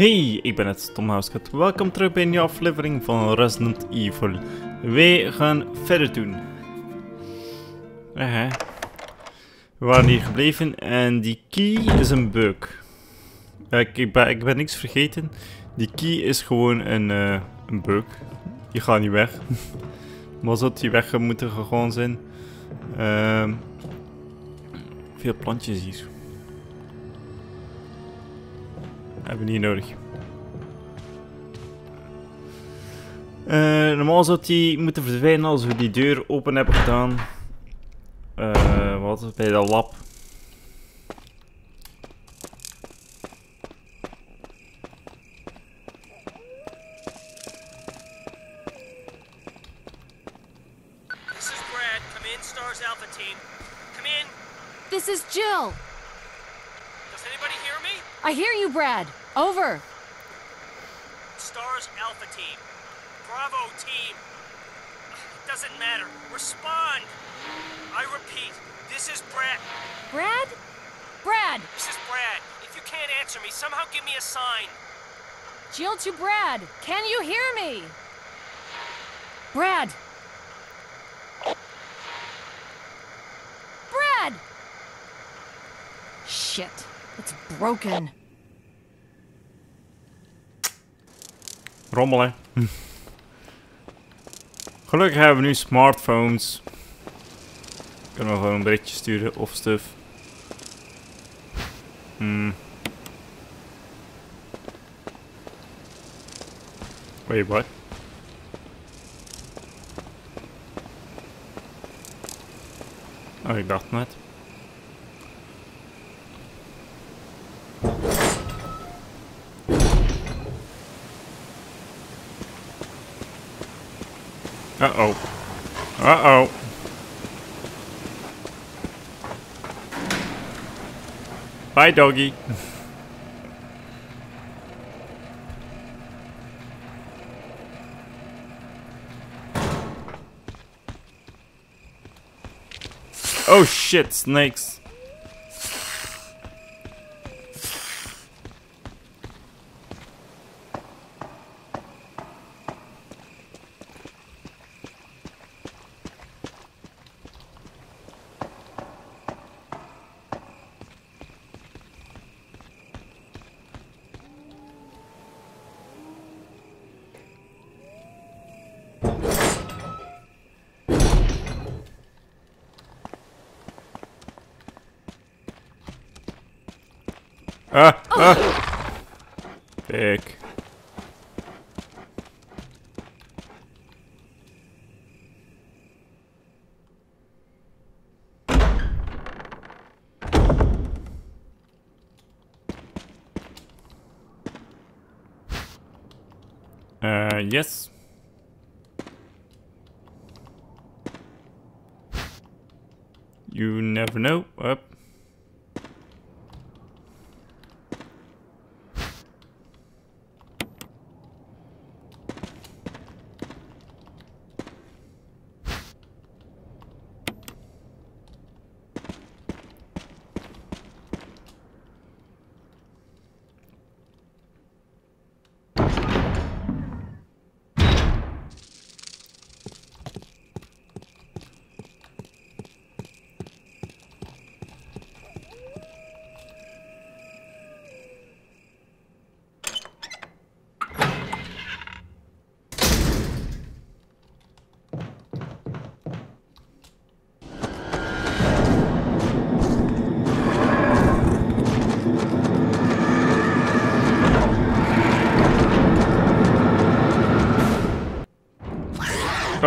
Hey, ik ben het, Tom Housecut. Welkom terug bij een nieuwe aflevering van Resident Evil. Wij gaan verder doen. Aha. We waren hier gebleven en die key is een bug. Ik, ben, ik ben niks vergeten. Die key is gewoon een, uh, een bug. Die gaat niet weg. maar zou die weg moeten gegaan zijn? Uh, veel plantjes hier. Hebben we niet nodig. Uh, normaal zou die moeten verdwijnen als we die deur open hebben gedaan. Uh, wat? Bij de lab. This is Brad. Come in, Stars Alpha Team. Come in. This is Jill. Does anybody hear me? I hear you, Brad. Over. Stars Alpha Team. Bravo Team. It doesn't matter. Respond. I repeat, this is Brad. Brad? Brad! This is Brad. If you can't answer me, somehow give me a sign. Jill to Brad. Can you hear me? Brad! Brad! Shit. It's broken. Rommelen. Gelukkig hebben we nu smartphones. Kunnen we gewoon een berichtje sturen of stuff. Hmm. Wait, what? Oh, ik dacht net. Uh-oh. Uh-oh. Bye, doggy. oh shit, snakes. Ah, ah. Uh, yes. You never know.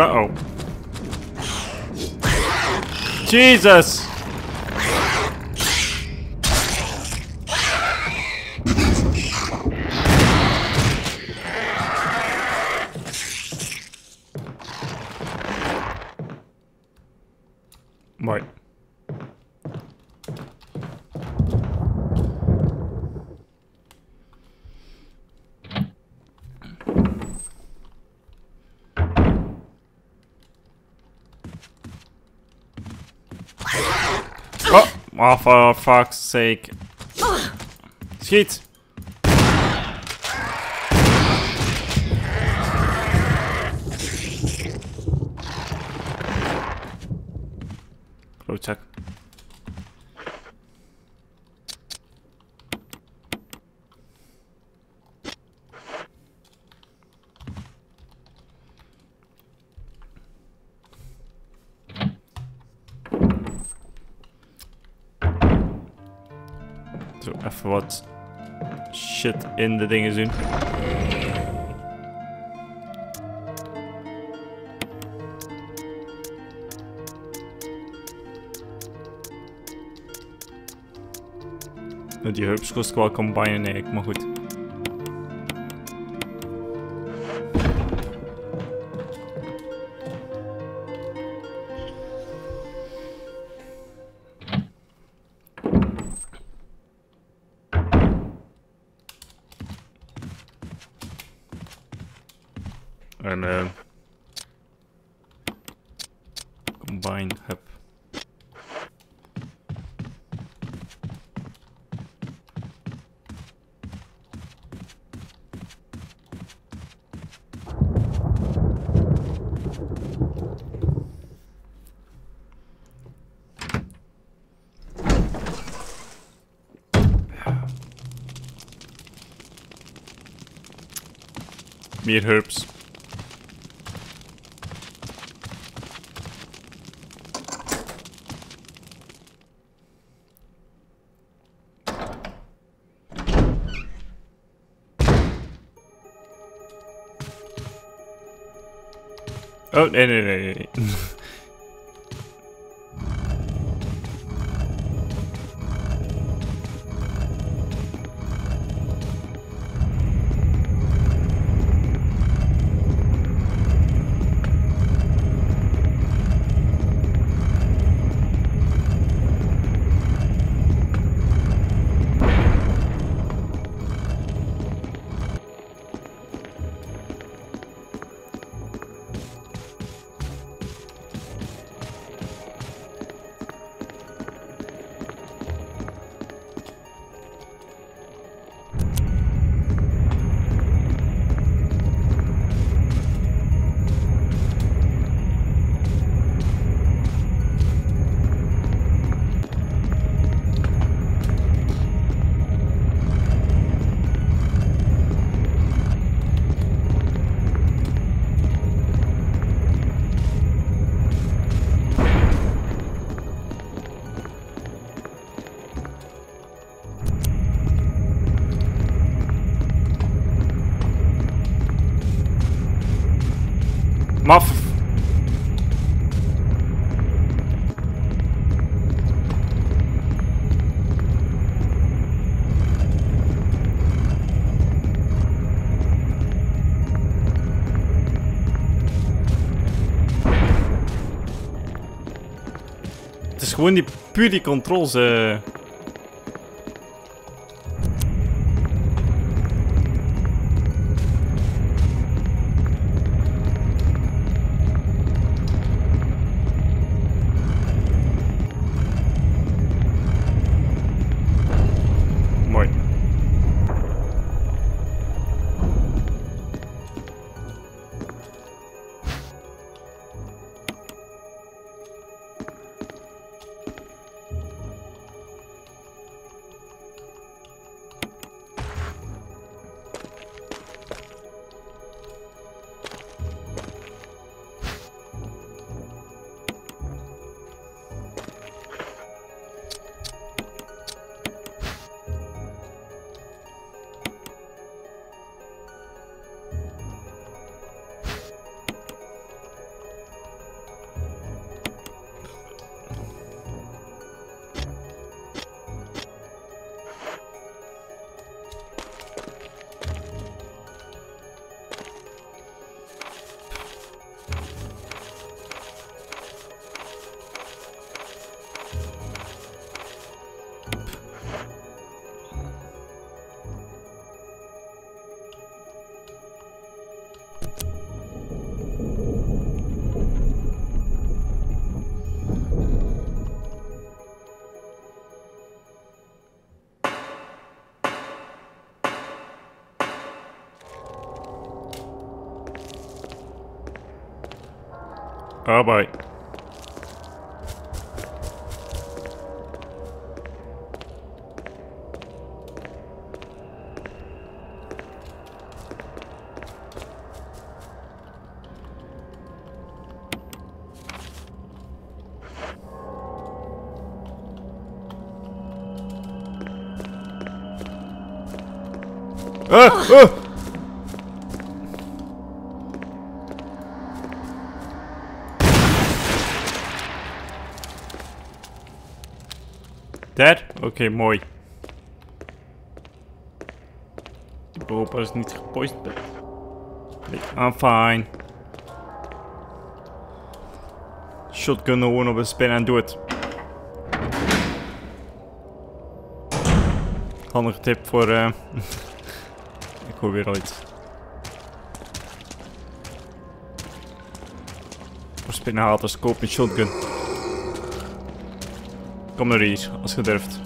Uh-oh. Jesus! Oh, for fuck's sake. Schiet! Klotzak. Wat shit in de dingen doen. Die herbs kost ik wel combinen eigenlijk, maar goed. Meer herbs. Oh, nee, nee, nee, nee. Gewoon die puur die controls. eh. Oh boy. Ah, oh. Oké, mooi. Ik hoop ik niet gepoist ben. Nee, I'm fine. Shotgun gewoon op een spin en doe het. Handige tip voor... eh ik hoor weer al iets. Voor spinnenhaters, koop een shotgun. Kom er hier, als je durft.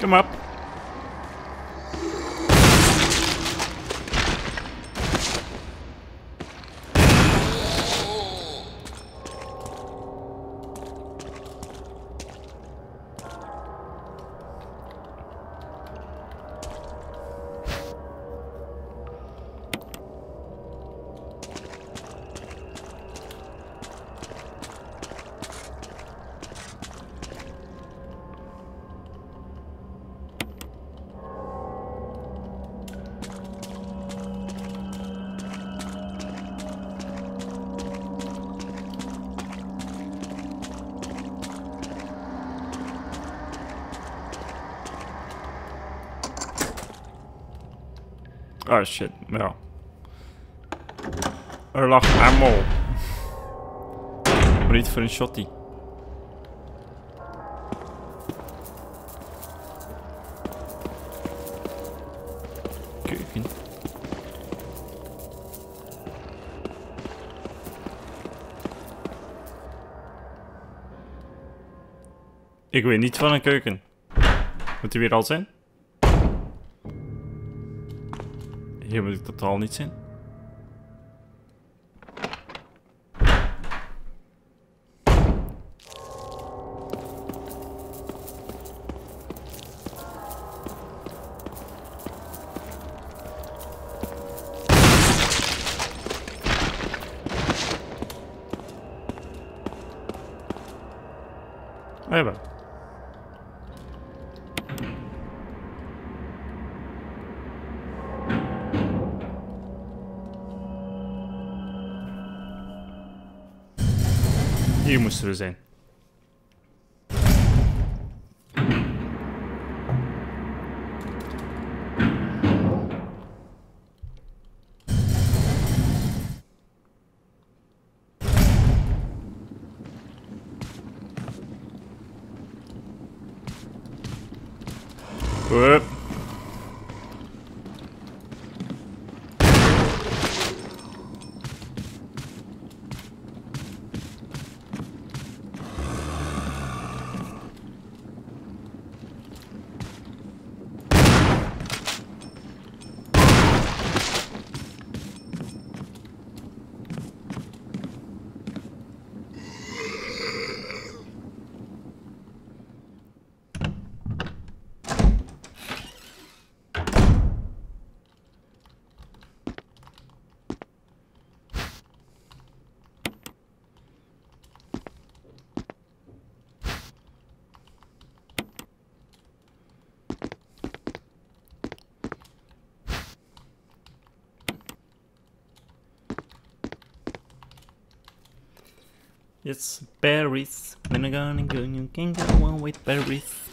Kom op. Oh shit, ja. Er lag ammo. Maar niet voor een shotty. Keuken. Ik weet niet van een keuken. Moet hij weer al zijn? Hier moet ik totaal niet zijn. Hier moesten we zijn. Yes, berries. When I gonna go, you can go on with berries.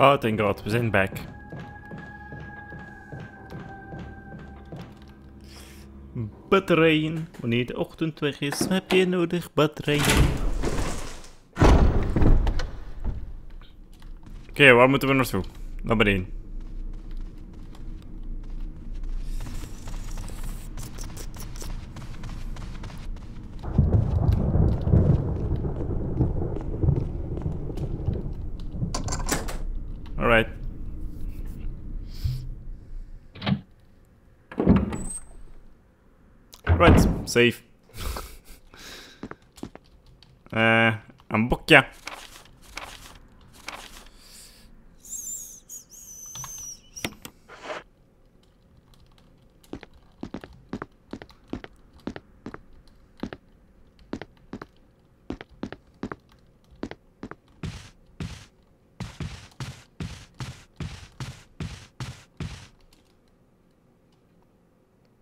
Oh, thank god, we zijn back. Batterijen. Wanneer de ochtend weg is, heb je nodig batterijen. Oké, waar moeten we naartoe? Naar beneden. Safe. Eh, een bokje.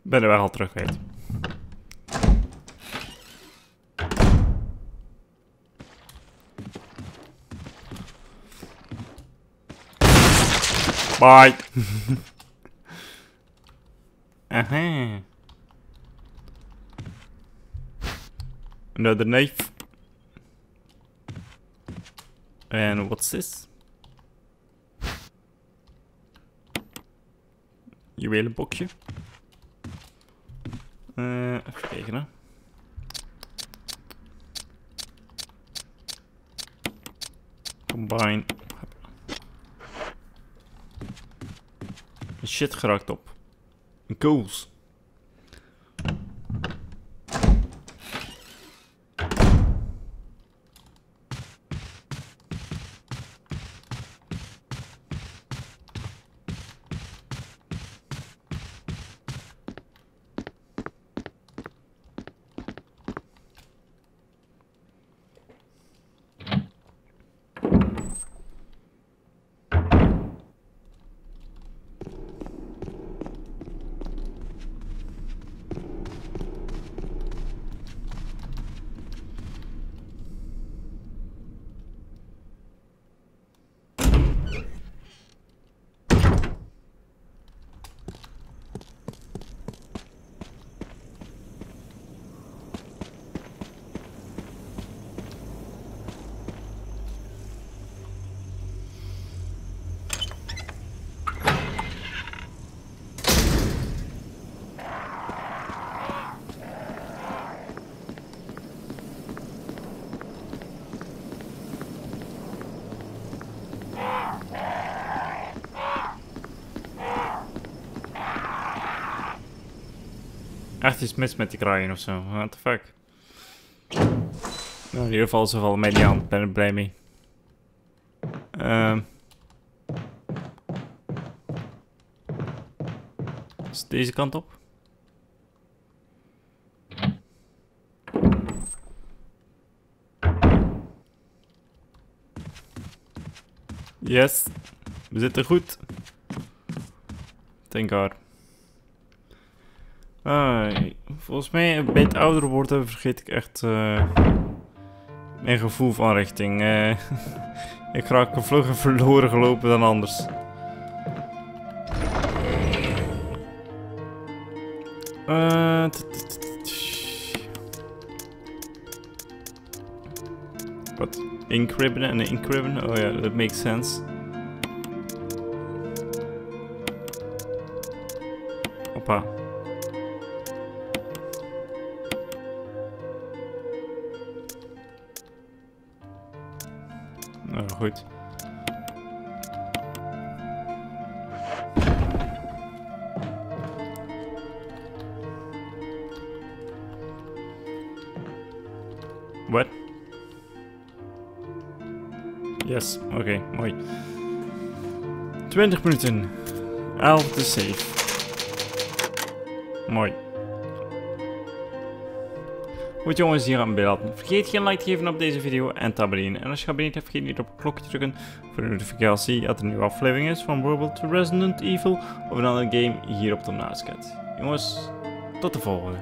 Ben de weg al terug kwijt. Bye. Aha. Another knife. And what's this? Juwelenbokje. Eh, even hè. Combine. Shit geraakt op. Goals. Iets mis met die kraaien of zo. What the fuck? Nou, in ieder geval, ze vallen mij niet aan. Ik ben er blij mee. Ehm. Is deze kant op? Yes. We zitten goed. Thank God. Ah, volgens mij bij het ouder worden vergeet ik echt eh, mijn gevoel van richting. eh. ik raak vlugger verloren gelopen dan anders. Eh, Wat? Ink ribbon en een ribbon? Oh ja, that makes sense. Goed. What? Yes, oké, mooi. 20 minuten. 11 te safe. Mooi. Goed jongens, hier aan beeld. Vergeet geen like te geven op deze video en te abonneren. En als je geabonneerd hebt, vergeet niet op het klokje te drukken voor de notificatie dat er een nieuwe aflevering is van bijvoorbeeld Resident Evil of een andere game hier op de Naasket. Jongens, tot de volgende.